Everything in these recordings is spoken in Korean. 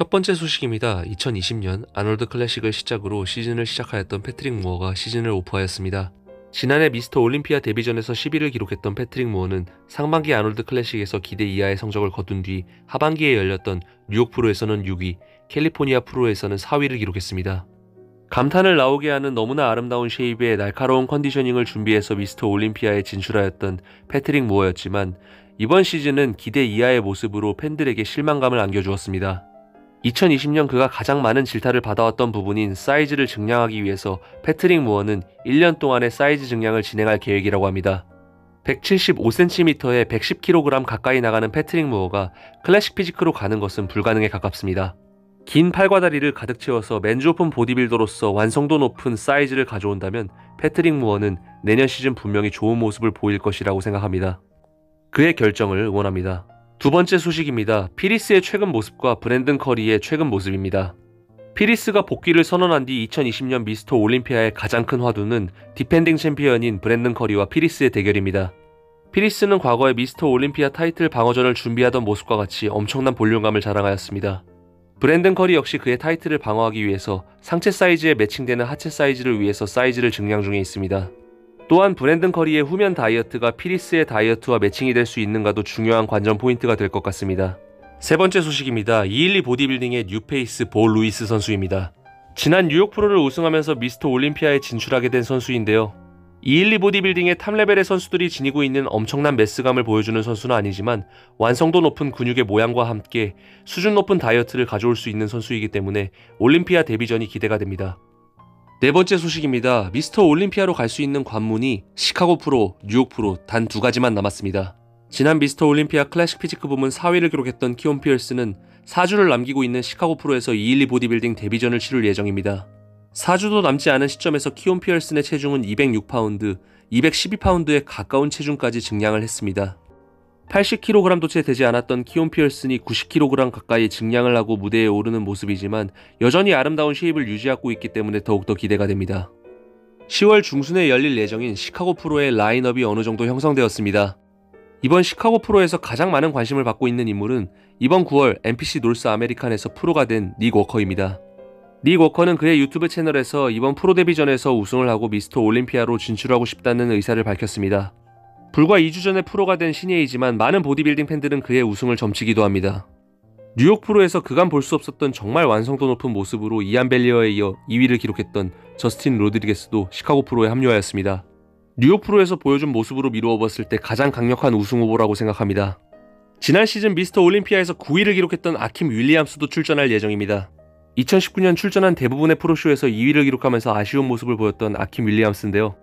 첫 번째 소식입니다. 2020년 아놀드 클래식을 시작으로 시즌을 시작하였던 패트릭 무어가 시즌을 오프하였습니다. 지난해 미스터 올림피아 데뷔전에서 10위를 기록했던 패트릭 무어는 상반기 아놀드 클래식에서 기대 이하의 성적을 거둔 뒤 하반기에 열렸던 뉴욕 프로에서는 6위, 캘리포니아 프로에서는 4위를 기록했습니다. 감탄을 나오게 하는 너무나 아름다운 shape에 날카로운 conditioning을 준비해서 미스터 올림피아에 진출하였던 패트릭 무어였지만 이번 시즌은 기대 이하의 모습으로 팬들에게 실망감을 안겨주었습니다. 2020년 그가 가장 많은 질타를 받아왔던 부분인 사이즈를 증량하기 위해서 패트릭 무어는 1년 동안의 사이즈 증량을 진행할 계획이라고 합니다. 175cm에 110kg 가까이 나가는 패트릭 무어가 classic physique로 가는 것은 불가능에 가깝습니다. 긴 팔과 다리를 가득 채워서 men's open 보디빌더로서 완성도 높은 사이즈를 가져온다면 패트릭 무어는 내년 시즌 분명히 좋은 모습을 보일 것이라고 생각합니다. 그의 결정을 응원합니다. 두 번째 소식입니다. 필히스의 최근 모습과 브랜든 커리의 최근 모습입니다. 필히스가 복귀를 선언한 뒤 2020년 미스터 올림피아의 가장 큰 화두는 defending 챔피언인 브랜든 커리와 필히스의 대결입니다. 필히스는 과거에 미스터 올림피아 타이틀 방어전을 준비하던 모습과 같이 엄청난 볼륨감을 자랑하였습니다. 브랜든 커리 역시 그의 타이틀을 방어하기 위해서 상체 사이즈에 matching되는 하체 사이즈를 위해서 사이즈를 증량 중에 있습니다. 또한 브랜든 커리의 후면 다이어트가 필히스의 다이어트와 matching이 될 수 있는가도 중요한 관전 포인트가 될 것 같습니다. 세 번째 소식입니다. 212 보디빌딩의 new face 볼 루이스 선수입니다. 지난 뉴욕 프로를 우승하면서 미스터 올림피아에 진출하게 된 선수인데요. 212 보디빌딩의 top level의 선수들이 지니고 있는 엄청난 mass감을 보여주는 선수는 아니지만 완성도 높은 근육의 모양과 함께 수준 높은 다이어트를 가져올 수 있는 선수이기 때문에 올림피아 데뷔전이 기대가 됩니다. 네 번째 소식입니다. 미스터 올림피아로 갈 수 있는 관문이 시카고 프로, 뉴욕 프로 단 두 가지만 남았습니다. 지난 미스터 올림피아 classic physique 부문 4위를 기록했던 키온 피어스는 4주를 남기고 있는 시카고 프로에서 212 보디빌딩 데뷔전을 치를 예정입니다. 4주도 남지 않은 시점에서 키온 피어슨의 체중은 206파운드, 212파운드에 가까운 체중까지 증량을 했습니다. 80kg도 채 되지 않았던 키온 피어슨이 90kg 가까이 증량을 하고 무대에 오르는 모습이지만 여전히 아름다운 shape을 유지하고 있기 때문에 더욱더 기대가 됩니다. 10월 중순에 열릴 예정인 시카고 프로의 라인업이 어느 정도 형성되었습니다. 이번 시카고 프로에서 가장 많은 관심을 받고 있는 인물은 이번 9월 NPC North American에서 프로가 된 닉 워커입니다. 닉 워커는 그의 유튜브 채널에서 이번 프로 데뷔전에서 우승을 하고 미스터 올림피아로 진출하고 싶다는 의사를 밝혔습니다. 불과 2주 전에 프로가 된 신예이지만 많은 보디빌딩 팬들은 그의 우승을 점치기도 합니다. 뉴욕 프로에서 그간 볼 수 없었던 정말 완성도 높은 모습으로 이안 벨리어에 이어 2위를 기록했던 저스틴 로드리게스도 시카고 프로에 합류하였습니다. 뉴욕 프로에서 보여준 모습으로 미루어 봤을 때 가장 강력한 우승 후보라고 생각합니다. 지난 시즌 미스터 올림피아에서 9위를 기록했던 아킴 윌리엄스도 출전할 예정입니다. 2019년 출전한 대부분의 프로쇼에서 2위를 기록하면서 아쉬운 모습을 보였던 아킴 윌리엄스인데요.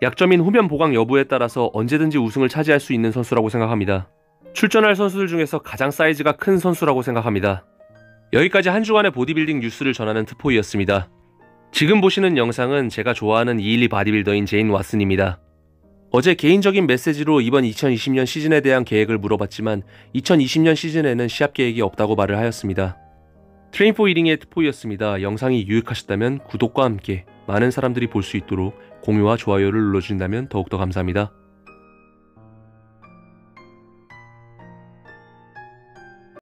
약점인 후면 보강 여부에 따라서 언제든지 우승을 차지할 수 있는 선수라고 생각합니다. 출전할 선수들 중에서 가장 사이즈가 큰 선수라고 생각합니다. 여기까지 한 주간의 보디빌딩 뉴스를 전하는 트포이였습니다. 지금 보시는 영상은 제가 좋아하는 212 바디빌더인 제인 왓슨입니다. 어제 개인적인 메시지로 이번 2020년 시즌에 대한 계획을 물어봤지만 2020년 시즌에는 시합 계획이 없다고 말을 하였습니다. 트레인포 1링의 트포이였습니다. 영상이 유익하셨다면 구독과 함께 많은 사람들이 볼 수 있도록 공유와 좋아요를 눌러주신다면 더욱더 감사합니다.